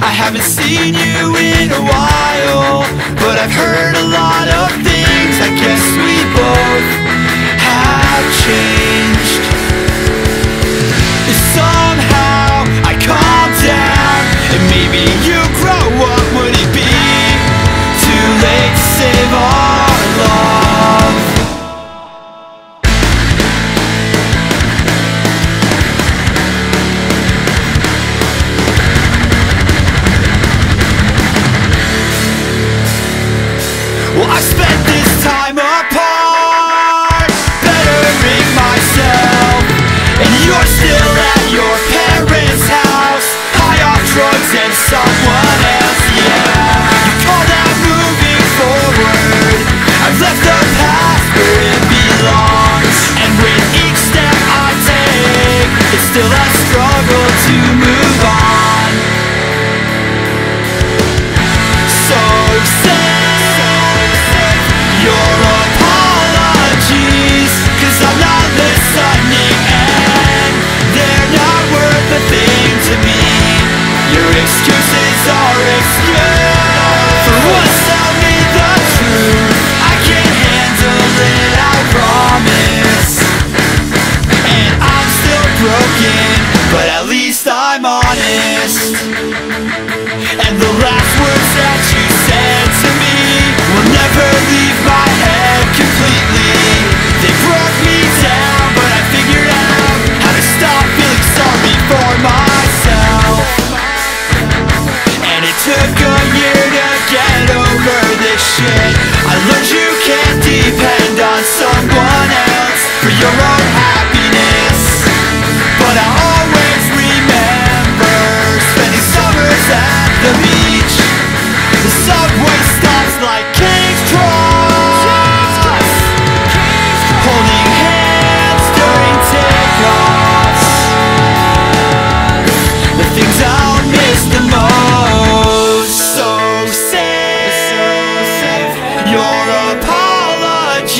I haven't seen you in a while But I've heard a lot of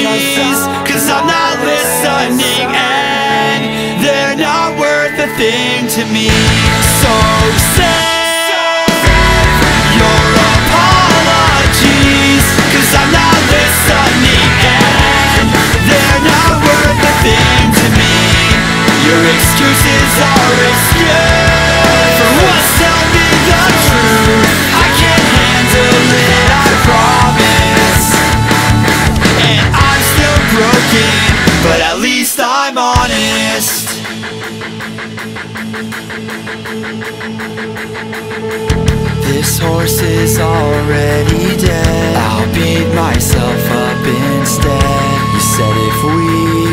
apologies Cause I'm not listening and They're not worth a thing to me. So sad But at least I'm honest. This horse is already dead. I'll beat myself up instead. You said if we